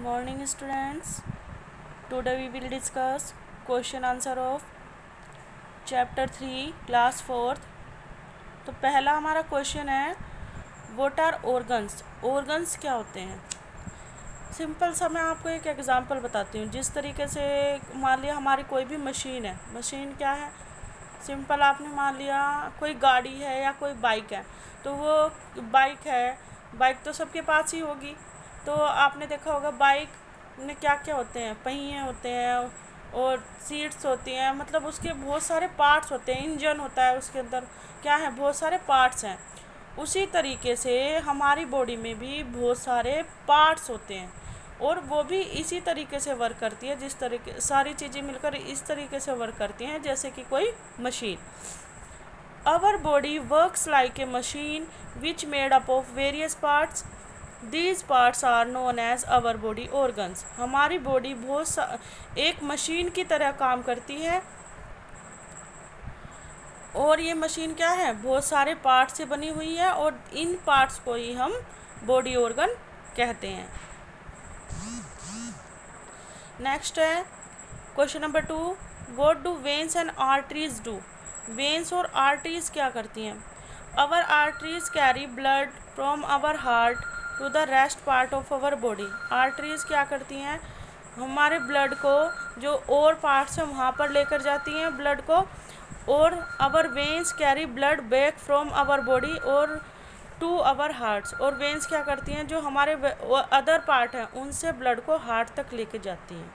morning, students. Today we will discuss question answer of chapter three class fourth तो पहला हमारा question है vote are organs organs क्या होते हैं? सिंपल सा मैं आपको एक एग्ज़ाम्पल बताती हूँ। जिस तरीके से मान लिया हमारी कोई भी मशीन है। मशीन क्या है? सिंपल आपने मान लिया कोई गाड़ी है या कोई बाइक है। तो वो बाइक है। बाइक तो सबके पास ही होगी। तो आपने देखा होगा बाइक में क्या क्या होते हैं? पहिए होते हैं और सीट्स होती हैं मतलब उसके बहुत सारे पार्ट्स होते हैं इंजन होता है उसके अंदर, क्या है? बहुत सारे पार्ट्स हैं। उसी तरीके से हमारी बॉडी में भी बहुत सारे पार्ट्स होते हैं और वो भी इसी तरीके से वर्क करती है, जिस तरीके, सारी चीज़ें मिलकर इस तरीके से वर्क करती हैं, जैसे कि कोई machine our body works like a machine which made up of various parts these parts are known as our body organs हमारी बॉडी बहुत एक मशीन की तरह काम करती है। और ये मशीन क्या है? बहुत सारे पार्ट्स से बनी हुई है और इन पार्ट्स को ही हम बॉडी ऑर्गन कहते हैं। नेक्स्ट है question number two what do veins and arteries do veins और आर्टरीज क्या करती हैं? Our arteries carry blood from our heart to the rest part of our body arteries क्या करती हैं? हमारे ब्लड को जो और पार्ट्स हैं, वहाँ पर लेकर जाती हैं ब्लड को और our veins carry blood back from our body और टू अवर हार्ट्स और वेंस क्या करती हैं? जो हमारे अदर पार्ट हैं, उनसे ब्लड को हार्ट तक लेके जाती हैं।